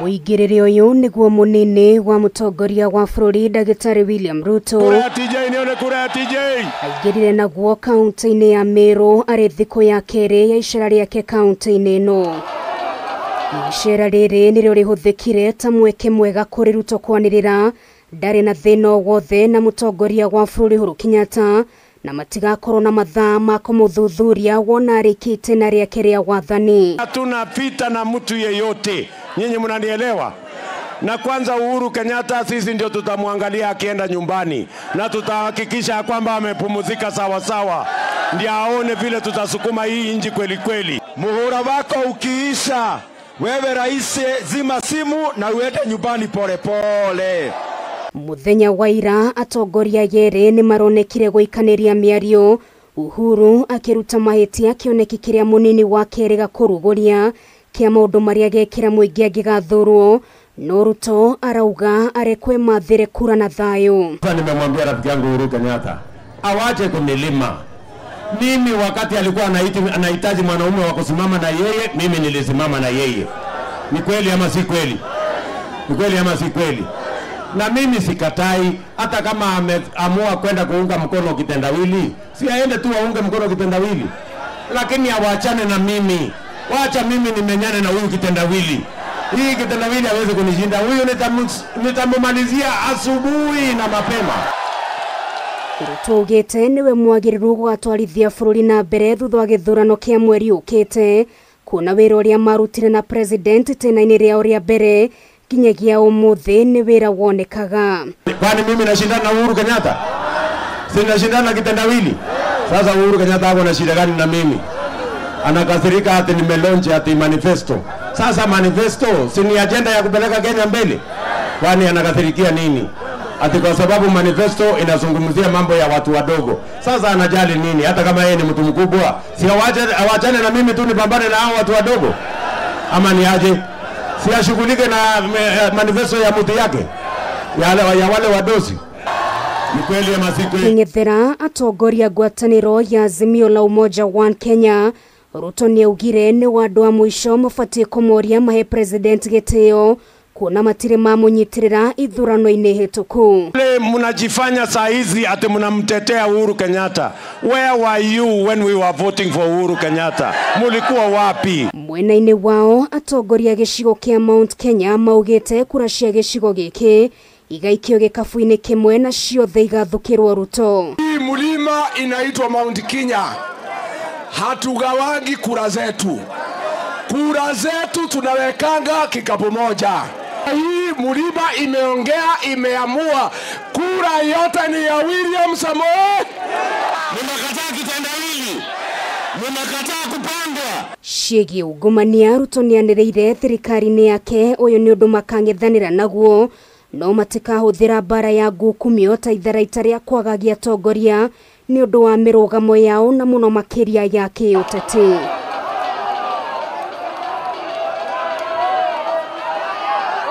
Mũingĩrĩre ũyũ nĩguo mũnini wa mũtongoria wa bũrũri ndagĩtarĩ William Ruto. Aingĩrire naguo kaunti-inĩ ya Meru arĩ thikũ ya kerĩ ya icera rĩake kaunti-inĩ ĩno. Icera rĩrĩ nĩrĩo rĩhũthĩkire ta mweke mwega kũrĩ Ruto kwanĩrĩra. Ndarĩ na thĩna o wothe na mũtongoria wa bũrũri Uhuru Kenyatta na matigakorwo na mathaa ma kũmũthuthuria wona arĩkĩte na rĩake rĩa wathani. Hatuna vita na mtu yeyote, nyinyi mnanielewa? Na kwanza Uhuru Kenyatta sisi ndio tutamwangalia akienda nyumbani na tutahakikisha ya kwamba amepumzika sawa sawa, ndio aone vile tutasukuma hii nchi kweli kweli. Muhula wako ukiisha, wewe rais, zima simu na uende nyumbani polepole pole. muthenya wa ira atongoria yeri ni maronekire guikaniria miario uhuru akiruta mahitia kioneki kiria munini wake rega gakũrugũria kĩa maundu maria gekira muingi angigathurwo no ruto arauga arekwe mathĩre kura na thayũ Sasa nimemwambia rafiki yangu Uhuru Kenyatta awache kunilima mimi. Wakati alikuwa anahitaji mwanaume wa kusimama na yeye, mimi nilisimama na yeye. Ni kweli ama si kweli? Ni kweli ama si kweli? Na mimi sikatai, hata kama ameamua kwenda kuunga mkono kitendawili, si aende tu aunge mkono kitendawili, lakini awachane na mimi. Wacha mimi nimenyane na huyu kitendawili. Hii kitendawili hawezi kunishinda huyu, nitamu- nitamumalizia asubuhi na mapema. tugite niwe mwagiriru gugatwarithia bururi na mbere thutha wa githurano kia mweri ukite kuona wira uria marutire na president itĩna-inĩ rĩao rĩa mbere nginyagia umuthi ni wira wonekaga Kwani mimi nashindana na Uhuru Kenyatta? Si nashindana na kitendawili? Sasa Uhuru Kenyatta ako na shida gani na mimi? Anakasirika ati nimelonje ati manifesto. Sasa manifesto si ni ajenda ya kupeleka Kenya mbele? Kwani anakasirikia nini? Ati kwa sababu manifesto inazungumzia mambo ya watu wadogo. Sasa anajali nini? Hata kama yeye ni mtu mkubwa, si awachane na mimi tu nipambane na hao watu wadogo, ama ni aje? Si ashughulike na manifesto ya mtu yake ya ya wale wadosi. Si atongoria ngwatanĩro ya azimio la umoja one kenya ruto nä augire nä wa andũ a mũico mabatiĩ kũmoria mahe president gĩtĩo kuona matirĩ mamũnyitĩrĩra ithurano-inĩ hĩtũku mnajifanya saa hizi ati mnamtetea Uhuru Kenyatta. Where were you when we were voting for Uhuru Kenyatta? Mulikuwa wapi? mwena-inĩ wao atongoria gĩcigo kĩa mount kenya maugĩte kura cia gĩcigo gĩkĩ igaikio gĩkabu-inĩ kĩmwe na ciothe igathũkĩrwo ruto Hii mlima inaitwa Mount Kenya, hatugawangi kura zetu, kura zetu tunawekanga kikapu moja. Hii mlima imeongea, imeamua. Kura yote ni ya William Samoei. Nimekataa kitendawili, nimekataa kupandwa. Ciĩgiĩ ungumania ruto nĩ anĩrĩire thirikari-inĩ yake. Ũyũ nĩ ũndũ makang'ethanĩra naguo. No matikahũthĩra mbara ya ngukumio ta itharaita rĩa kwagagia atongoria nĩ ũndũ wa mĩrũgamo yao na mũno makĩria ya kĩũteti